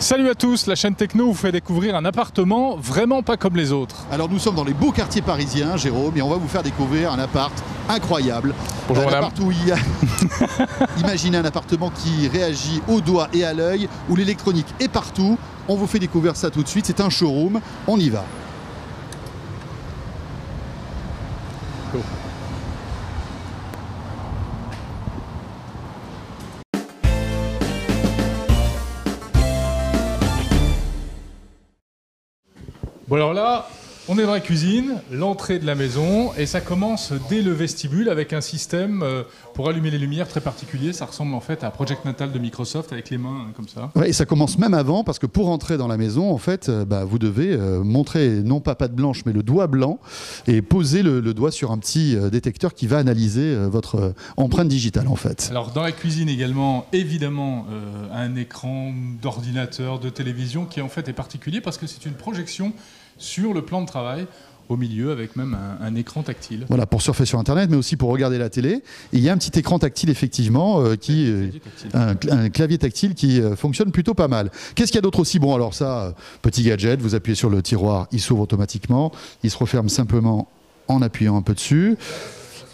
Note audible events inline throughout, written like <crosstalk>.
Salut à tous, la chaîne Techno vous fait découvrir un appartement vraiment pas comme les autres. Alors nous sommes dans les beaux quartiers parisiens, Jérôme, et on va vous faire découvrir un appart incroyable. Bonjour un madame. appart où il y a... <laughs> Imaginez un appartement qui réagit au doigt et à l'œil, où l'électronique est partout. On vous fait découvrir ça tout de suite, c'est un showroom, on y va. Bon alors là, on est dans la cuisine, l'entrée de la maison, et ça commence dès le vestibule avec un système euh, pour allumer les lumières très particulier. Ça ressemble en fait à Project Natal de Microsoft avec les mains hein, comme ça. Ouais, et ça commence même avant, parce que pour entrer dans la maison, en fait, euh, bah, vous devez euh, montrer non pas patte blanche, mais le doigt blanc, et poser le, le doigt sur un petit détecteur qui va analyser votre empreinte digitale, en fait. Alors dans la cuisine également, évidemment, euh, un écran d'ordinateur, de télévision qui en fait est particulier parce que c'est une projection sur le plan de travail au milieu avec même un, un écran tactile. Voilà, pour surfer sur Internet, mais aussi pour regarder la télé. Et il y a un petit écran tactile, effectivement, euh, qui... euh, un, cl- un clavier tactile qui euh, fonctionne plutôt pas mal. Qu'est-ce qu'il y a d'autre aussi? Bon, alors ça, euh, petit gadget, vous appuyez sur le tiroir, il s'ouvre automatiquement, il se referme simplement en appuyant un peu dessus.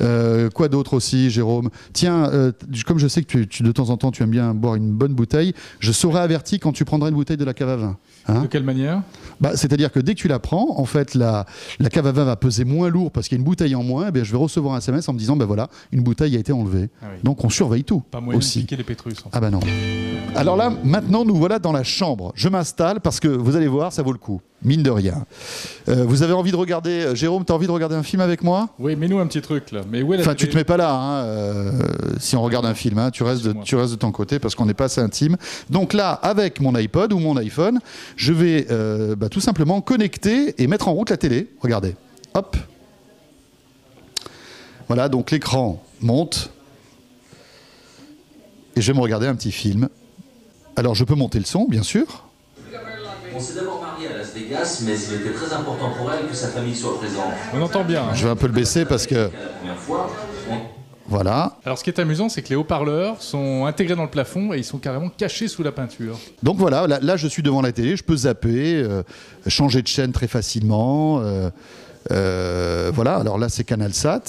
Euh, quoi d'autre aussi, Jérôme? Tiens, euh, comme je sais que tu, tu, de temps en temps tu aimes bien boire une bonne bouteille, je serai averti quand tu prendras une bouteille de la cave à vin. Hein? De quelle manière? Bah, C'est-à-dire que dès que tu la prends, en fait, la, la cave à vin va peser moins lourd parce qu'il y a une bouteille en moins. Eh bien, je vais recevoir un SMS en me disant, ben voilà, une bouteille a été enlevée. Ah oui. Donc on surveille tout Pas moyen aussi. de piquer les pétrus. en fait. Ah bah non. Alors là, maintenant, nous voilà dans la chambre. Je m'installe parce que vous allez voir, ça vaut le coup. Mine de rien. Euh, vous avez envie de regarder, euh, Jérôme, tu as envie de regarder un film avec moi? Oui, mets-nous un petit truc là. Mais où est la Enfin, tu te mets pas là, hein, euh, si on regarde un film, hein, tu, restes de, Excuse-moi. tu restes de ton côté parce qu'on n'est pas assez intime. Donc là, avec mon iPod ou mon iPhone, je vais euh, bah, tout simplement connecter et mettre en route la télé. Regardez. Hop. Voilà, donc l'écran monte. Et je vais me regarder un petit film. Alors je peux monter le son, bien sûr. On s'est d'abord marié à Las Vegas, mais il était très important pour elle que sa famille soit présente. On entend bien. hein. Je vais un peu le baisser parce que... La première fois, on- Voilà. Alors ce qui est amusant, c'est que les haut-parleurs sont intégrés dans le plafond et ils sont carrément cachés sous la peinture. Donc voilà, là, là, je suis devant la télé, je peux zapper, euh, changer de chaîne très facilement. euh, euh, voilà, alors là c'est Canal Sat.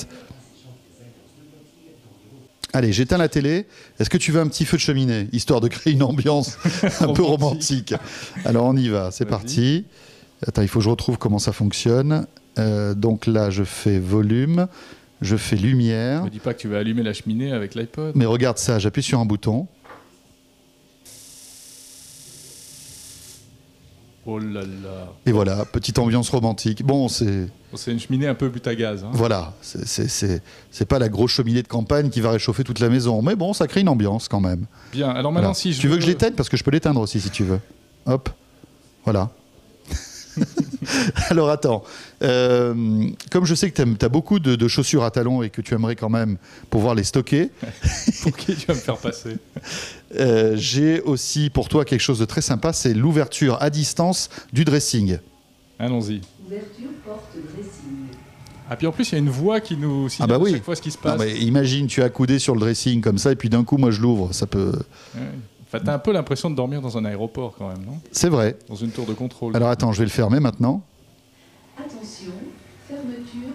Allez, j'éteins la télé. Est-ce que tu veux un petit feu de cheminée, histoire de créer une ambiance <laughs> un peu romantique Alors on y va, c'est parti. Attends, il faut que je retrouve comment ça fonctionne. Euh, donc là, je fais volume, je fais lumière. Ne dis pas que tu vas allumer la cheminée avec l'iPod. Mais regarde ça, j'appuie sur un bouton. Oh là là. Et voilà, petite ambiance romantique. Bon, c'est... C'est une cheminée un peu but à gaz. hein. Voilà, c'est- pas la grosse cheminée de campagne qui va réchauffer toute la maison, mais bon, ça crée une ambiance quand même. Bien, alors maintenant Voilà. si je tu veux que je l'éteigne? Parce que je peux l'éteindre aussi si tu veux. Hop, voilà. <laughs> <laughs> Alors attends, Euh, comme je sais que tu as beaucoup de, de chaussures à talons et que tu aimerais quand même pouvoir les stocker, <laughs> Pour qui tu vas me faire passer? Euh, j'ai aussi pour toi quelque chose de très sympa, c'est l'ouverture à distance du dressing. Allons-y. Ouverture porte dressing. Ah puis en plus il y a une voix qui nous signale Ah bah oui. à chaque fois ce qui se Non, passe. mais imagine, tu es accoudé sur le dressing comme ça et puis d'un coup moi je l'ouvre, ça peut... Ouais. Enfin, t'as un peu l'impression de dormir dans un aéroport quand même, non? C'est vrai. Dans une tour de contrôle. Alors attends, je vais le fermer maintenant. Attention, fermeture.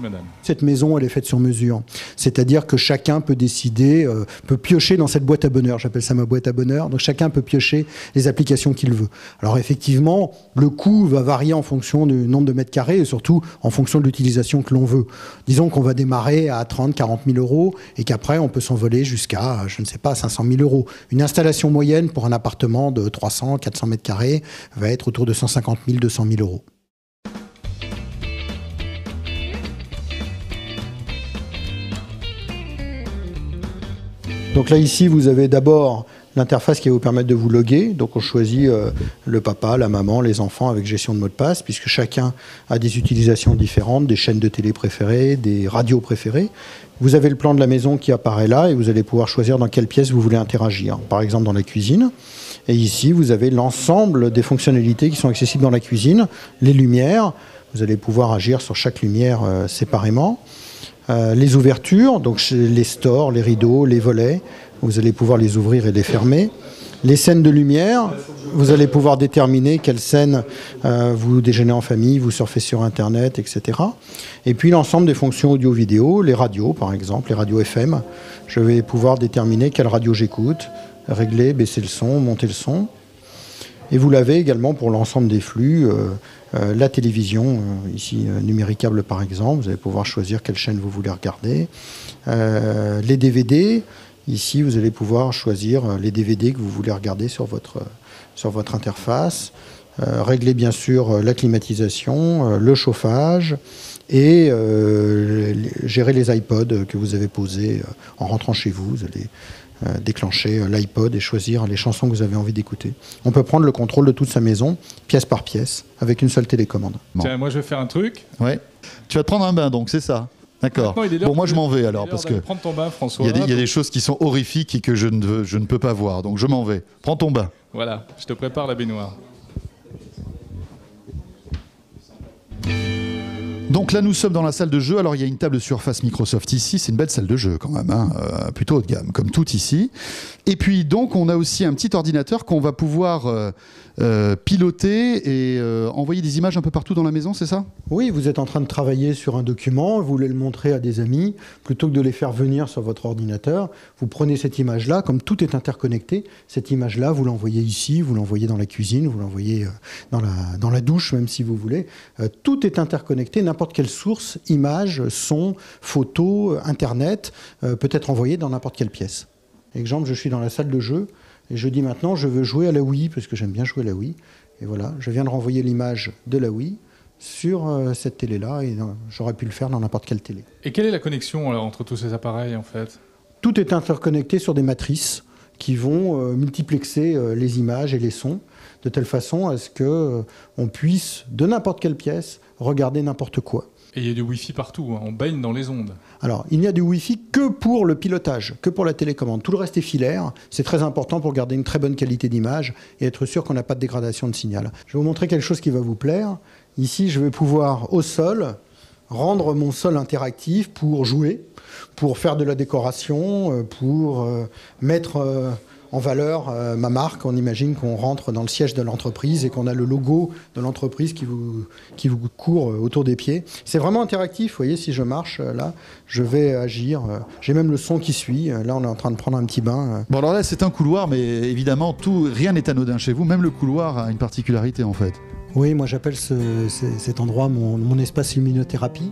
Madame. Cette maison, elle est faite sur mesure. C'est-à-dire que chacun peut décider, euh, peut piocher dans cette boîte à bonheur. J'appelle ça ma boîte à bonheur. Donc chacun peut piocher les applications qu'il veut. Alors effectivement, le coût va varier en fonction du nombre de mètres carrés et surtout en fonction de l'utilisation que l'on veut. Disons qu'on va démarrer à 30, 40 000 euros et qu'après on peut s'envoler jusqu'à, je ne sais pas, 500 000 euros. Une installation moyenne pour un appartement de 300, 400 mètres carrés va être autour de 150 000, 200 000 euros. Donc là, ici, vous avez d'abord l'interface qui va vous permettre de vous loguer. Donc on choisit euh, le papa, la maman, les enfants avec gestion de mot de passe, puisque chacun a des utilisations différentes, des chaînes de télé préférées, des radios préférées. Vous avez le plan de la maison qui apparaît là et vous allez pouvoir choisir dans quelle pièce vous voulez interagir. Par exemple dans la cuisine. Et ici, vous avez l'ensemble des fonctionnalités qui sont accessibles dans la cuisine. Les lumières, vous allez pouvoir agir sur chaque lumière euh, séparément. Euh, les ouvertures, donc les stores, les rideaux, les volets, vous allez pouvoir les ouvrir et les fermer. Les scènes de lumière, vous allez pouvoir déterminer quelle scène euh, vous déjeunez en famille, vous surfez sur Internet, etc. Et puis l'ensemble des fonctions audio-vidéo, les radios par exemple, les radios FM. Je vais pouvoir déterminer quelle radio j'écoute, régler, baisser le son, monter le son. Et vous l'avez également pour l'ensemble des flux. euh, euh, la télévision, euh, ici numéricable par exemple, vous allez pouvoir choisir quelle chaîne vous voulez regarder. Les DVD, ici vous allez pouvoir choisir les DVD que vous voulez regarder sur votre, sur votre interface. Régler bien sûr la climatisation, le chauffage et euh, gérer les iPods que vous avez posés euh, en rentrant chez vous. Vous allez euh, déclencher l'iPod et choisir les chansons que vous avez envie d'écouter. On peut prendre le contrôle de toute sa maison, pièce par pièce, avec une seule télécommande. Bon. Tiens, moi je vais faire un truc. Ouais. Tu vas te prendre un bain, donc c'est ça. D'accord. Bon, moi je m'en vais alors parce que Prendre ton bain, François. il y, a des, il y a des choses qui sont horrifiques et que je ne, veux- je ne peux pas voir. Donc je m'en vais. Prends ton bain. Voilà, je te prépare la baignoire. Donc là, nous sommes dans la salle de jeu. Alors, il y a une table surface Microsoft ici. C'est une belle salle de jeu quand même, hein, euh, plutôt haut de gamme, comme tout ici. Et puis, donc, on a aussi un petit ordinateur qu'on va pouvoir euh, euh, piloter et envoyer des images un peu partout dans la maison, c'est ça? Oui, vous êtes en train de travailler sur un document, vous voulez le montrer à des amis, plutôt que de les faire venir sur votre ordinateur, vous prenez cette image-là, comme tout est interconnecté, cette image-là, vous l'envoyez ici, vous l'envoyez dans la cuisine, vous l'envoyez dans la, dans la douche, même si vous voulez. Tout est interconnecté, quelle source, image, son, photo, euh, Internet, euh, peut être envoyé dans n'importe quelle pièce. Exemple, je suis dans la salle de jeu, et je dis maintenant, je veux jouer à la Wii, parce que j'aime bien jouer à la Wii. Et voilà, je viens de renvoyer l'image de la Wii sur euh, cette télé-là, et j'aurais pu le faire dans n'importe quelle télé. Et quelle est la connexion alors, entre tous ces appareils en fait? Tout est interconnecté sur des matrices qui vont multiplexer les images et les sons de telle façon à ce que euh, on puisse, de n'importe quelle pièce, regarder n'importe quoi. Et il y a du Wi-Fi partout, hein, on baigne dans les ondes. Alors, il n'y a du Wi-Fi que pour le pilotage, que pour la télécommande. Tout le reste est filaire. C'est très important pour garder une très bonne qualité d'image et être sûr qu'on n'a pas de dégradation de signal. Je vais vous montrer quelque chose qui va vous plaire. Ici, je vais pouvoir, au sol, rendre mon sol interactif pour jouer, pour faire de la décoration, euh, pour euh, mettre en valeur euh, ma marque. On imagine qu'on rentre dans le siège de l'entreprise et qu'on a le logo de l'entreprise qui vous, qui vous court euh, autour des pieds. C'est vraiment interactif. Vous voyez, si je marche euh, là, je vais agir. J'ai même le son qui suit. Là, on est en train de prendre un petit bain. Bon, alors là, c'est un couloir, mais évidemment, tout, rien n'est anodin chez vous. Même le couloir a une particularité en fait. Oui, moi j'appelle ce- ce- cet endroit mon, mon espace luminothérapie.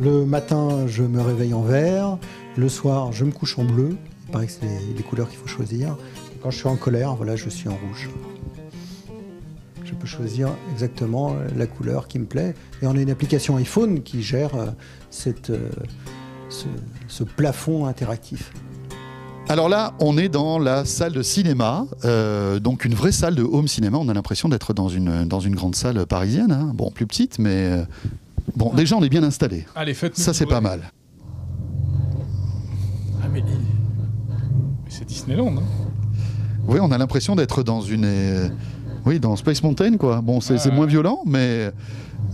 Le matin, je me réveille en vert. Le soir, je me couche en bleu. Il paraît que c'est les, les couleurs qu'il faut choisir. Et quand je suis en colère, voilà, je suis en rouge. Je peux choisir exactement la couleur qui me plaît. Et on a une application iPhone qui gère euh, cette, euh, ce, ce plafond interactif. Alors là, on est dans la salle de cinéma, euh, donc une vraie salle de home cinéma. On a l'impression d'être dans une, dans une grande salle parisienne. hein. Bon, plus petite, mais euh, bon, déjà, on est bien installé. Allez, faites Ça, c'est pas mal. Ah, mais, mais c'est Disneyland, hein Oui, on a l'impression d'être dans une. euh, oui, dans Space Mountain, quoi. Bon, c'est moins violent, mais.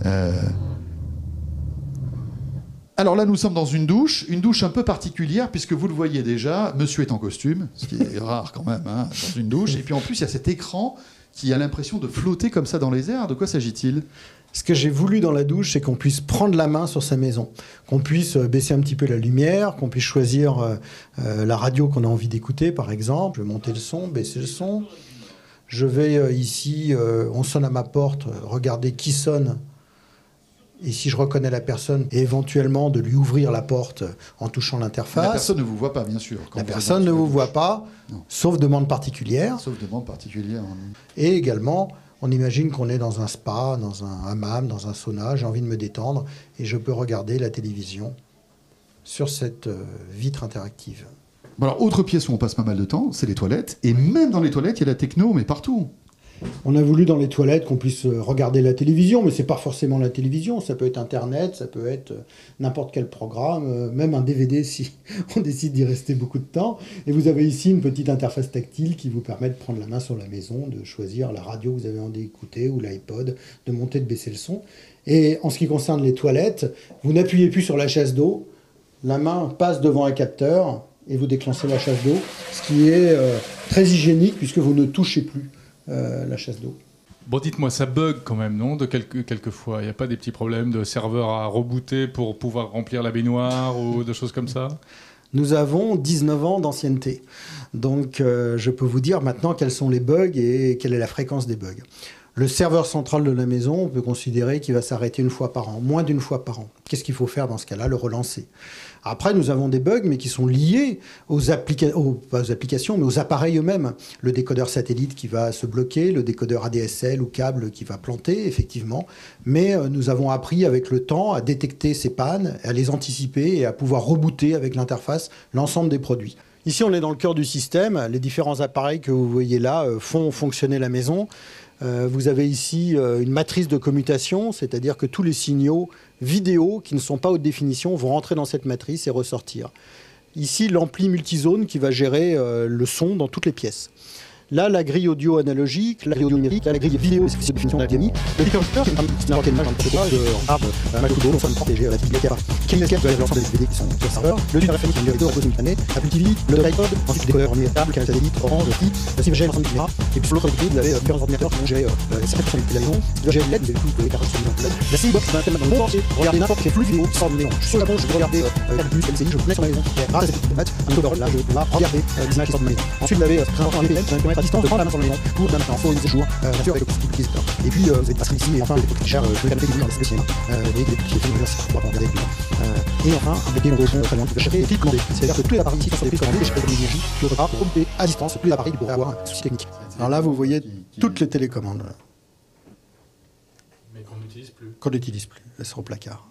euh, Alors là, nous sommes dans une douche, une douche un peu particulière, puisque vous le voyez déjà, monsieur est en costume, ce qui est <laughs> rare quand même, hein, dans une douche. Et puis en plus, il y a cet écran qui a l'impression de flotter comme ça dans les airs. De quoi s'agit-il? Ce que j'ai voulu dans la douche, c'est qu'on puisse prendre la main sur sa maison, qu'on puisse euh, baisser un petit peu la lumière, qu'on puisse choisir euh, euh, la radio qu'on a envie d'écouter, par exemple. Je vais monter le son, baisser le son. Je vais ici, on sonne à ma porte, regarder qui sonne. Et si je reconnais la personne, éventuellement de lui ouvrir la porte en touchant La l'interface. personne ne vous voit pas, bien sûr. quand La personne ne vous voit pas, Non. sauf demande particulière. Sauf demande particulière. Et également, on imagine qu'on est dans un spa, dans un hammam, dans un sauna, j'ai envie de me détendre et je peux regarder la télévision sur cette euh, vitre interactive. Alors, autre pièce où on passe pas mal de temps, c'est les toilettes. Et même dans les toilettes, il y a la techno, mais partout. On a voulu dans les toilettes qu'on puisse euh, regarder la télévision, mais c'est pas forcément la télévision, ça peut être Internet, ça peut être euh, n'importe quel programme, euh, même un DVD si <laughs> on décide d'y rester beaucoup de temps. Et vous avez ici une petite interface tactile qui vous permet de prendre la main sur la maison, de choisir la radio que vous avez envie d'écouter ou l'iPod, de monter, de baisser le son. Et en ce qui concerne les toilettes, vous n'appuyez plus sur la chaise d'eau, la main passe devant un capteur et vous déclenchez la chasse d'eau, ce qui est très hygiénique puisque vous ne touchez plus euh, la chasse d'eau. Bon, dites-moi, ça bug quand même, non De quelques, quelquefois? Il n'y a pas des petits problèmes de serveur à rebooter pour pouvoir remplir la baignoire ou de choses comme ça? Nous avons 19 ans d'ancienneté. Donc euh, je peux vous dire maintenant quels sont les bugs et quelle est la fréquence des bugs. Le serveur central de la maison, on peut considérer qu'il va s'arrêter une fois par an, moins d'une fois par an. Qu'est-ce qu'il faut faire dans ce cas-là? Le relancer. Après, nous avons des bugs, mais qui sont liés aux, applications, mais aux appareils eux-mêmes. Le décodeur satellite qui va se bloquer, le décodeur ADSL ou câble qui va planter, effectivement. Mais euh, nous avons appris avec le temps à détecter ces pannes, à les anticiper et à pouvoir rebooter avec l'interface l'ensemble des produits. Ici, on est dans le cœur du système. Les différents appareils que vous voyez là euh, font fonctionner la maison. Euh, vous avez ici euh, une matrice de commutation, c'est-à-dire que tous les signaux vidéo qui ne sont pas haute définition vont rentrer dans cette matrice et ressortir. Ici, l'ampli multizone qui va gérer le son dans toutes les pièces. Là, la grille audio analogique, la grille audio numérique, la grille vidéo, c'est la définition. Le c'est la. Qui est qui l'ensemble des qui sont le. Le qui est une vidéo simultanée. Apple TV, le iPod, ensuite le décodeur en câble, canal satellite, orange, aussi, la cible GM, ensemble des. Et puis l'autre côté, vous avez différents ordinateurs qui vont gérer fonctionnalités de la maison. Le tout les. La CIBOX, c'est un thème le. Regardez n'importe quel flux vidéo qui suis sur le je les qui Qui va permettre à distance de la main sur la maison pour d'un info et des jours, euh, bien sûr avec le utilisateur. Et puis, euh, vous avez des passeries ici, et enfin, des pots chers, je vais canapé du dans les cinéma. Euh, vous voyez, des petits effets universitaires pour regarder plus euh, Et enfin, un BP dans très loin qui va chercher les fils commandés. C'est-à-dire que tous les appareils ici sont des fils commandés, des chèques d'énergie, qui aura pour rebooter à distance tous les appareils qui avoir un souci technique. Alors là, vous voyez toutes les télécommandes. Mais qu'on n'utilise plus. Qu'on n'utilise plus, elles sont au placard.